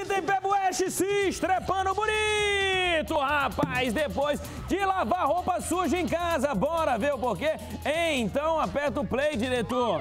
E Pebueste se estrepando bonito, rapaz. Depois de lavar roupa suja em casa. Bora ver o porquê? Então aperta o play, diretor.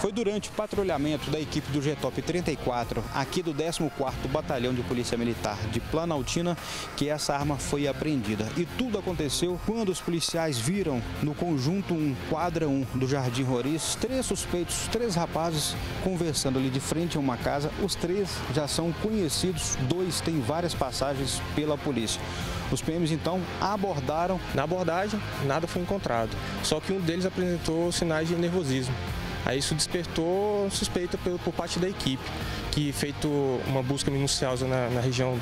Foi durante o patrulhamento da equipe do GTOP 34, aqui do 14º Batalhão de Polícia Militar de Planaltina, que essa arma foi apreendida. E tudo aconteceu quando os policiais viram no conjunto um quadra 1 do Jardim Roriz, três suspeitos, três rapazes conversando ali de frente a uma casa. Os três já são conhecidos, dois têm várias passagens pela polícia. Os PMs então abordaram. Na abordagem, nada foi encontrado. Só que um deles apresentou sinais de nervosismo. Aí isso despertou suspeita por, parte da equipe, que feito uma busca minuciosa na, na região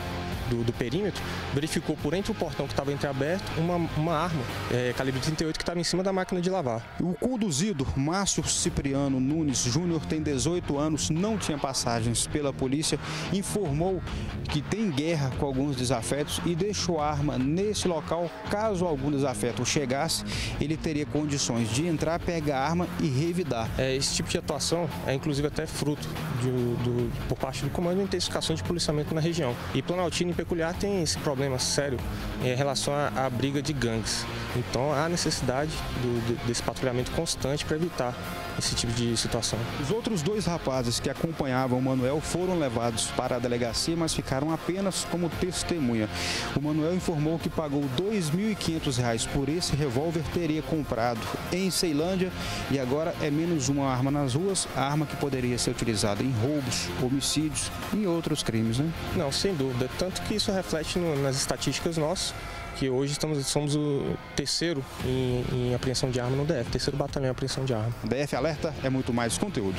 do, do, perímetro, verificou por entre o portão que estava entreaberto uma, uma arma é, calibre 38 que estava em cima da máquina de lavar. O conduzido, Márcio Cipriano Nunes Júnior, tem 18 anos, não tinha passagens pela polícia, informou que tem guerra com alguns desafetos e deixou a arma nesse local. Caso algum desafeto chegasse, ele teria condições de entrar, pegar a arma e revidar. É, esse tipo de atuação é inclusive até fruto de, do, por parte do Comando de Intensificação de Policiamento na região. E Planaltina, em peculiar, tem esse problema sério em relação à, à briga de gangues. Então há necessidade do, desse patrulhamento constante para evitar esse tipo de situação. Os outros dois rapazes que acompanhavam o Manuel foram levados para a delegacia, mas ficaram apenas como testemunha. O Manuel informou que pagou R$ 2.500 por esse revólver teria comprado em Ceilândia e agora é menos uma arma nas ruas, arma que poderia ser utilizada em roubos, homicídios e outros crimes, né? Não, sem dúvida. Tanto que isso reflete no, nas estatísticas nossas que hoje estamos, somos o terceiro em, em apreensão de arma no DF, terceiro batalhão em apreensão de arma. DF Alerta é muito mais conteúdo.